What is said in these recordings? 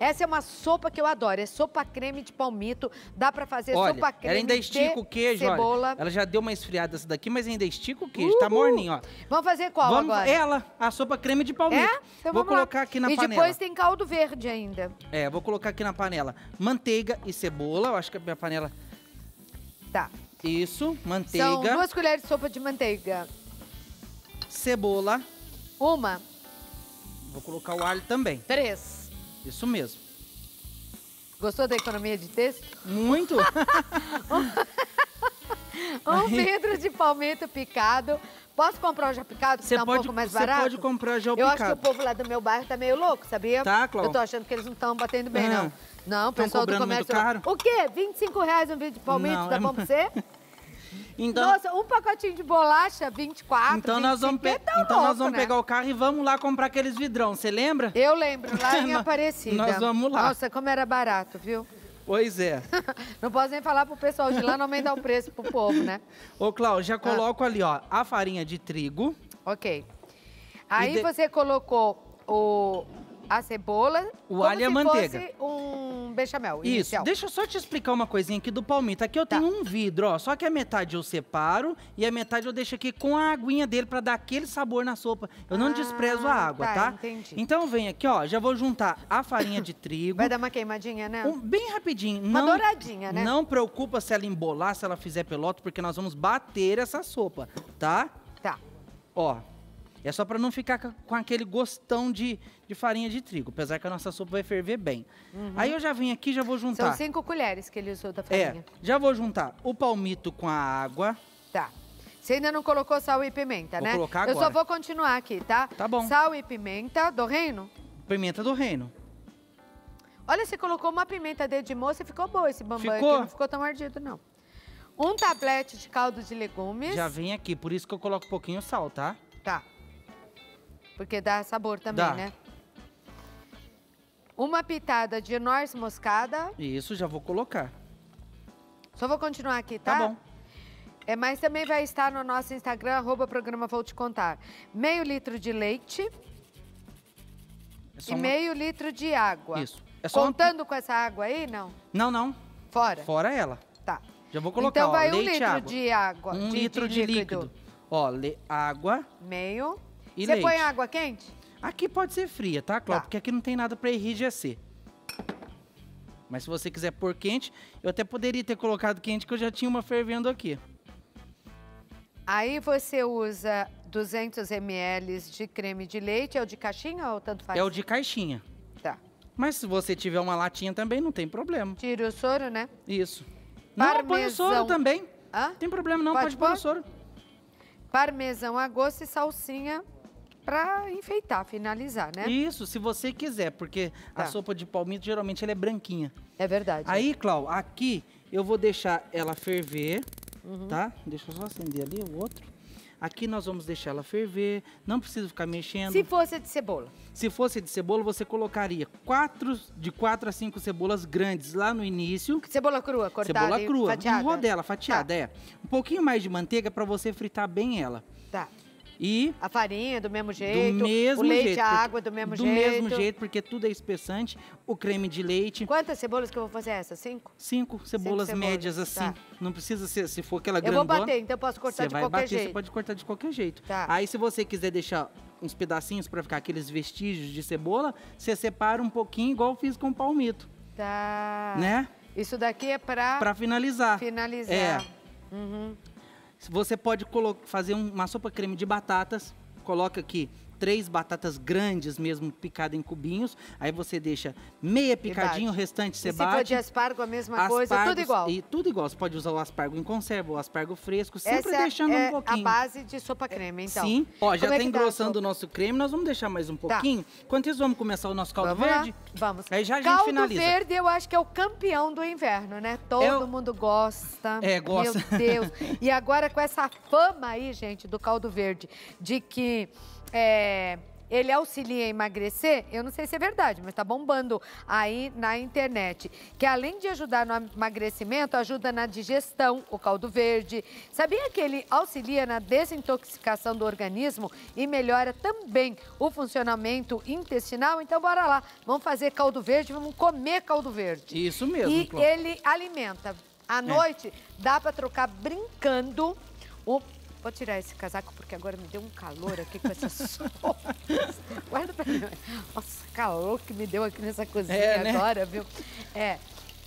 Essa é uma sopa que eu adoro. É sopa creme de palmito. Dá pra fazer Olha, sopa creme ela ainda estica o queijo, cebola. olha. Ela já deu uma esfriada essa daqui, mas ainda estica o queijo. Tá morninho, ó. Vamos fazer qual Vamos, agora? ela, a sopa creme de palmito. É? Então vou vamos lá. colocar aqui na e panela. depois tem caldo verde ainda. É, vou colocar aqui na panela manteiga e cebola. Eu acho que a minha panela... Tá. Isso, manteiga, São duas colheres de sopa de manteiga. cebola. Uma, Vou colocar o alho também. três. Isso mesmo. Gostou da economia de texto? Muito. Um vidro de palmito picado. Posso comprar o já picado, que Você tá um pode, pouco mais você barato? pode comprar já o Eu acho que o picado. povo lá do meu bairro tá meio louco, sabia? Tá, Clau? Eu tô achando que eles não estão batendo bem, Ah. não. Não, o pessoal do cobrando muito comércio... caro? O quê? 25 reais um vidro de palmito, Não, tá é bom pra você? Então, Nossa, um pacotinho de bolacha, 24, então nós vamos, 25, tá então nós louco, vamos né? pegar o carro e vamos lá comprar aqueles vidrão. Você lembra? Eu lembro, lá em Nós- Aparecida. nós vamos lá. Nossa, como era barato, viu? Pois é. Não posso nem falar pro pessoal de lá não aumentar o preço pro povo, né? Ô, Cláudio, Ah. já coloco ali, ó, a farinha de trigo. Ok. Aí de- você colocou o, a cebola. O alho e a manteiga. fosse um bechamel Isso. inicial. Deixa eu só te explicar uma coisinha aqui do palmito. Aqui eu Tá. tenho um vidro, ó. Só que a metade eu separo e a metade eu deixo aqui com a aguinha dele pra dar aquele sabor na sopa. Eu não Ah, desprezo a água, tá, tá? entendi. Então vem aqui, ó. Já vou juntar a farinha de trigo. Vai dar uma queimadinha, né? Um- bem rapidinho. Uma não, douradinha, né? Não preocupa se ela embolar, se ela fizer pelota, porque nós vamos bater essa sopa, tá? Tá. Ó, é só pra não ficar ca- com aquele gostão de, de farinha de trigo, apesar que a nossa sopa vai ferver bem. Aí eu já vim aqui, já vou Uhum. São juntar. cinco colheres que ele usou da É, farinha. já vou juntar o palmito com a água. Tá. Você ainda não colocou sal e pimenta, Vou né? colocar Eu só agora. vou continuar aqui, tá? Tá bom. Sal e pimenta do reino. Pimenta do reino. Olha, você colocou uma pimenta dedo de moça e ficou boa esse bambam Ficou? aqui. Não ficou tão ardido, não. Um tablete de caldo de legumes. Já vem aqui, por isso que eu coloco um pouquinho sal, tá? Tá. Porque dá sabor também, Dá. né? Uma pitada de noz moscada. Isso, já vou colocar. Só vou continuar aqui, tá? Tá bom. É, mas também vai estar no nosso Instagram, arroba programa Vou Te Contar. Meio litro de leite É e uma- meio litro de água. Isso. É só uma- Contando com essa água aí, não? Não, não. Fora? Fora ela. Tá. Já vou colocar, então ó, vai um leite litro água. de água. Um litro de, líquido. Ó, le- água. Meio. E Você põe leite. água quente? Aqui pode ser fria, tá, Cláudio? Tá. Porque aqui não tem nada pra enrijecer. Mas se você quiser pôr quente, eu até poderia ter colocado quente, que eu já tinha uma fervendo aqui. Aí você usa 200 ml de creme de leite. É o de caixinha ou tanto faz? É o de caixinha. Tá. Mas se você tiver uma latinha também, não tem problema. Tira o soro, né? Isso. Não, põe o Parmesão. soro também. Hã? Não tem problema não, Pode pode, pôr? o soro. Parmesão a gosto e salsinha pra enfeitar, finalizar, né? Isso, se você quiser, porque a Tá. sopa de palmito geralmente ela é branquinha. É verdade. Aí, Clau, aqui eu vou deixar ela ferver, Uhum. tá? Deixa eu só acender ali o outro. Aqui nós vamos deixar ela ferver, não precisa ficar mexendo. Se fosse de cebola. Se fosse de cebola, você colocaria quatro, de quatro a cinco cebolas grandes lá no início. Cebola crua, cortada cebola crua, fatiada. rodela, fatiada, é. Um pouquinho mais de manteiga para você fritar bem ela. Tá. E A farinha do mesmo jeito, do mesmo o leite, jeito. a água do mesmo do jeito. mesmo jeito, porque tudo é espessante. O creme de leite. Quantas cebolas que eu vou fazer essa? Cinco? Cinco cebolas cebolas, médias assim. tá. Não precisa ser, se for aquela Eu grandona. vou bater, então eu posso cortar Você de vai qualquer bater, jeito. você pode cortar de qualquer jeito. Tá. Aí se você quiser deixar uns pedacinhos para ficar aqueles vestígios de cebola, você separa um pouquinho igual eu fiz com o palmito, Tá. né? Isso daqui é pra, Para finalizar. finalizar. É. Uhum. Você pode fazer um- uma sopa creme de batatas, coloca aqui três batatas grandes mesmo, picadas em cubinhos. Aí você deixa meia picadinho, o restante você e se for bate. de aspargo, a mesma coisa, Aspargos- tudo igual. E tudo igual. Você pode usar o aspargo em conserva, o aspargo fresco, sempre Essa deixando é um pouquinho. a base de sopa creme, então. Sim. Ó, já Como é tá a engrossando o nosso creme, nós vamos deixar mais um pouquinho. Enquanto isso, vamos começar o nosso caldo Vamos verde? lá, vamos. Aí já a gente caldo finaliza. verde eu acho que é o campeão do inverno, né? Todo É o- mundo gosta. É, gosta. Meu Deus. e agora com essa fama aí, gente, do caldo verde, de que é, ele auxilia a emagrecer, eu não sei se é verdade, mas tá bombando aí na internet. Que além de ajudar no emagrecimento, ajuda na digestão, o caldo verde. Sabia que ele auxilia na desintoxicação do organismo e melhora também o funcionamento intestinal? Então bora lá, vamos fazer caldo verde, vamos comer caldo verde. Isso mesmo, E Cláudia. ele alimenta. À noite, dá para trocar brincando o Vou tirar esse casaco porque agora me deu um calor aqui com essa sopa. Guarda pra mim. Nossa, calor que me deu aqui nessa cozinha É, né? agora, viu? É.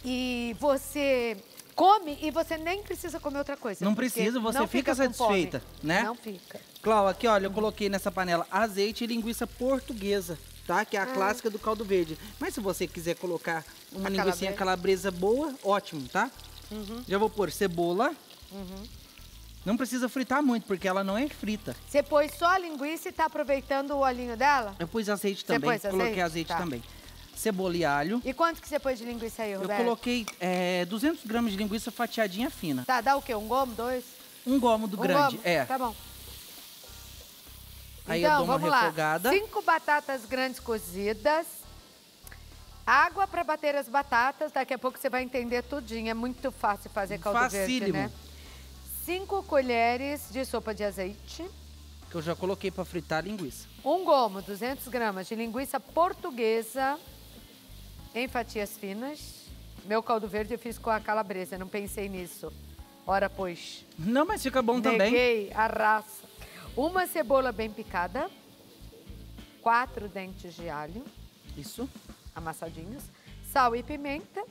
E você come e você nem precisa comer outra coisa. Não precisa, você não fica fome. satisfeita, né? Não fica. Clau, aqui, olha, eu coloquei nessa panela azeite e linguiça portuguesa, tá? Que é a Ah. clássica do caldo verde. Mas se você quiser colocar uma A linguiça calabresa boa, ótimo, tá? Uhum. Já vou pôr cebola. Não precisa fritar muito, porque ela não é frita. Você pôs só a linguiça e tá aproveitando o olhinho dela? Eu pus azeite também, pôs coloquei azeite? azeite Tá. também. Cebola e alho. E quanto que você pôs de linguiça aí, Eu Roberto? coloquei é, 200 gramas de linguiça fatiadinha fina. Tá, dá o quê? Um gomo, dois? Um gomo do Um grande, gomo? é. Tá bom. Aí então, eu dou uma vamos lá. refogada. Cinco batatas grandes cozidas. Água para bater as batatas. Daqui a pouco você vai entender tudinho. É muito fácil fazer caldo verde, Facílimo. né? Cinco colheres de sopa de azeite. Que eu já coloquei pra fritar a linguiça. Um gomo, 200 gramas de linguiça portuguesa em fatias finas. Meu caldo verde eu fiz com a calabresa, não pensei nisso. Ora, pois. Não, mas fica bom também. Neguei a raça. Uma cebola bem picada. Quatro dentes de alho Isso. amassadinhos. Sal e pimenta.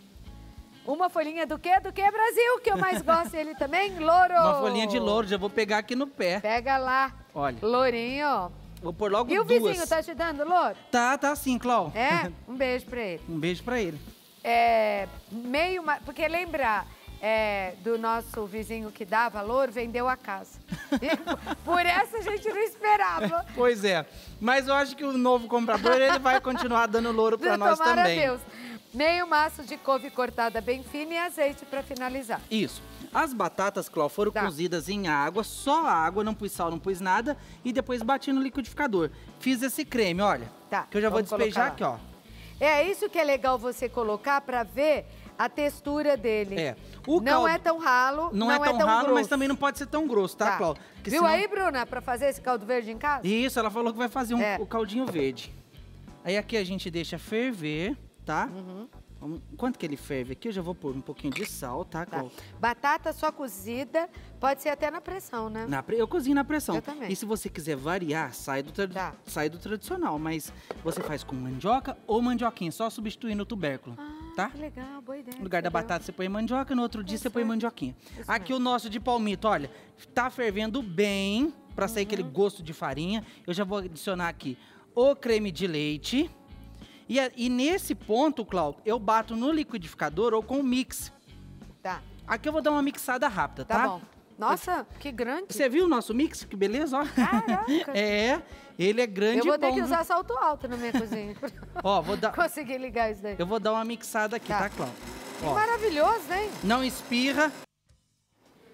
Uma folhinha do quê? Do quê, Brasil? Que eu mais gosto ele também? Louro. Uma folhinha de louro, já vou pegar aqui no pé. Pega lá. Olha, Lourinho. vou pôr logo E o duas. vizinho, tá te dando louro? Tá, tá sim, Clau. É? Um beijo pra ele. um beijo pra ele. É, meio... Porque lembra é, do nosso vizinho que dá valor, vendeu a casa. E por essa a gente não esperava. Pois é. Mas eu acho que o novo comprador, ele vai continuar dando louro pra nós também. Deus. Meio maço de couve cortada bem fina e azeite pra finalizar. Isso. As batatas, Clau, foram Tá. cozidas em água, só água, não pus sal, não pus nada. E depois bati no liquidificador. Fiz esse creme, olha. Tá, Que eu já vou vamos colocar despejar aqui, ó. É isso que é legal você colocar pra ver a textura dele. É. O não caldo- é tão ralo, Não, é tão, ralo, grosso. mas também não pode ser tão grosso, tá? Porque Viu senão- aí, Bruna, pra fazer esse caldo verde em casa? Isso, ela falou que vai fazer um, É. o caldinho verde. Aí aqui a gente deixa ferver, tá? Uhum. Vamos- Enquanto que ele ferve aqui, eu já vou pôr um pouquinho de sal, tá, Tá. Batata só cozida, pode ser até na pressão, né? Na eu cozinho na pressão. Eu também. E se você quiser variar, sai do, Tá. sai do tradicional. Mas você faz com mandioca ou mandioquinha, só substituindo o tubérculo, Ah, tá? que legal, boa ideia. No lugar da batata você põe mandioca, no outro dia você põe mandioquinha. Isso Aqui o nosso de palmito, olha, tá fervendo bem, pra sair Uhum. aquele gosto de farinha. Eu já vou adicionar aqui o creme de leite. E, a- e nesse ponto, Cláudio, eu bato no liquidificador ou com o mix. Tá, Aqui eu vou dar uma mixada rápida, tá, tá? bom. Nossa, que grande. Você viu o nosso mix? Que beleza, ó. Caraca. É, ele é grande Eu vou e ter bom. que viu? usar salto alto na minha cozinha. Ó, vou dar, Conseguir ligar isso daí. eu vou dar uma mixada aqui, Tá. tá, Cláudio? Que Ó, maravilhoso, hein? não espirra.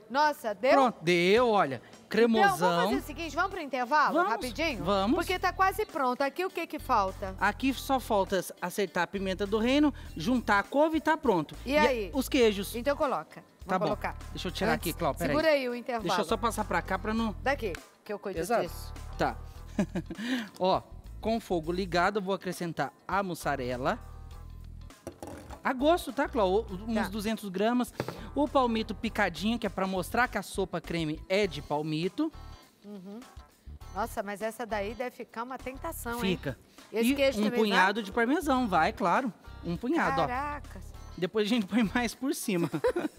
Nossa, deu? Pronto, deu, olha. Então, vamos Cremosão. fazer o seguinte, vamos pro intervalo, Vamos, rapidinho? vamos. Porque tá quase pronto. Aqui o que que falta? Aqui só falta acertar a pimenta do reino, juntar a couve e tá pronto. E aí? os queijos. Então coloca. Vou Tá bom. colocar. Deixa eu tirar Antes, aqui, Cláudio, peraí. Segura aí o intervalo. Deixa eu só passar pra cá pra não... Daqui, que eu cuido Exato. disso. Tá. Ó, com o fogo ligado, eu vou acrescentar a mussarela. A gosto, tá, Clau? Uns Tá. 200 gramas. O palmito picadinho, que é pra mostrar que a sopa creme é de palmito. Nossa, mas essa daí deve ficar uma tentação, hein? Fica. E queijo um punhado de parmesão, vai, claro. Um punhado, ó. Caracas. Depois a gente põe mais por cima.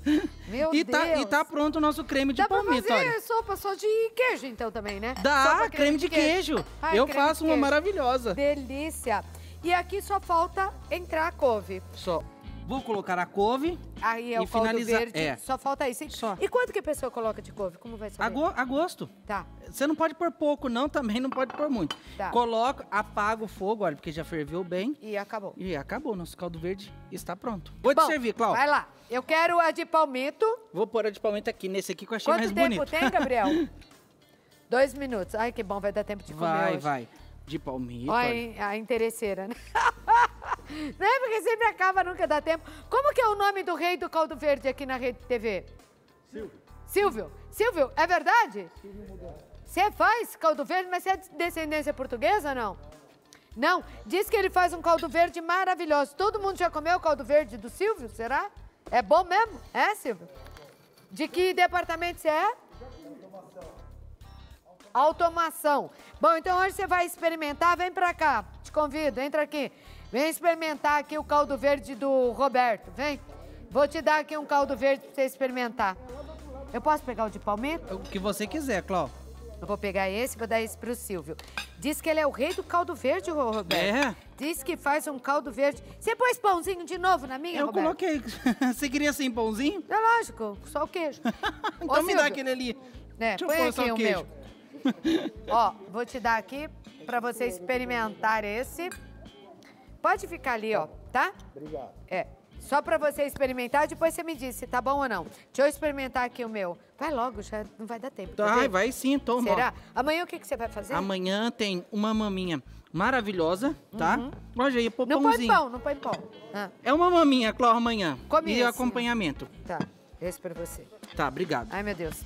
Meu e, Deus. tá, e tá pronto o nosso creme de Dá pra palmito, fazer olha. sopa só de queijo, então, também, né? Dá, Sopa creme, de queijo. Ai, eu creme faço uma queijo. maravilhosa. Delícia. E aqui só falta entrar a couve. Só vou colocar a couve. Aí é E o caldo finalizar- verde. é. Só falta isso. Só. E quanto que a pessoa coloca de couve? Como vai saber? A, go- a gosto. Tá. Você não pode pôr pouco, não, também não pode pôr muito. Tá. Coloca, apaga o fogo, olha, porque já ferveu bem. E acabou. E acabou, nosso caldo verde está pronto. Vou Bom, te servir, Cláudio. Vai lá. Eu quero a de palmito. Vou pôr a de palmito aqui, nesse aqui que eu achei Quanto mais tempo bonito. tem, Gabriel? Dois minutos. Ai, que bom, vai dar tempo de comer Vai, hoje. vai. De palmito. Olha a interesseira, né? Não é porque sempre acaba, nunca dá tempo. Como que é o nome do rei do caldo verde aqui na Rede TV? Silvio. Silvio. Silvio, é verdade? Você faz caldo verde, mas você é de descendência portuguesa ou não? Não, diz que ele faz um caldo verde maravilhoso. Todo mundo já comeu o caldo verde do Silvio, será? É bom mesmo? É, Silvio? De que departamento você é? Automação. Bom, então hoje você vai experimentar. Vem pra cá, te convido, entra aqui. Vem experimentar aqui o caldo verde do Roberto, vem. Vou te dar aqui um caldo verde pra você experimentar. Eu posso pegar o de palmito? O que você quiser, Clau. Eu vou pegar esse e vou dar esse pro Silvio. Diz que ele é o rei do caldo verde, ô, Roberto. É? Diz que faz um caldo verde. Você pôs pãozinho de novo na minha, Eu Roberto? coloquei. Você queria sem pãozinho? É lógico, só o queijo. Ô, então me dá Silvio, aquele ali. É, Deixa eu põe aqui só o o meu. Ó, vou te dar aqui pra você experimentar esse. Pode ficar ali, ó, tá? Obrigado. É. Só pra você experimentar, depois você me diz se tá bom ou não. Deixa eu experimentar aqui o meu. Vai logo, já não vai dar tempo. ver? vai sim, toma. Será? Amanhã o que, que você vai fazer? Amanhã tem uma maminha maravilhosa, tá? Olha aí, pô, Uhum. Não põe pãozinho. pão, não põe pão. Ah, É uma maminha, Clau, amanhã. Come e esse. acompanhamento. tá, esse pra você. Tá, obrigado. Ai, meu Deus.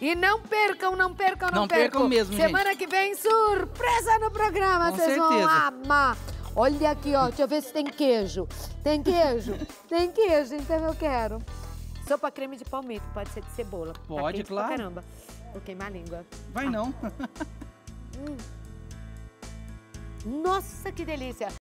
E não percam, não percam, não, Não percam mesmo, Semana que vem, surpresa no programa. Com Vocês vão certeza. amar. Olha aqui, ó. Deixa eu ver se tem queijo. Tem queijo? tem queijo, então eu quero. Sopa creme de palmito, pode ser de cebola. Tá Pode, quente claro. Pra caramba. Vou queimar a língua. Vai não. Nossa, que delícia.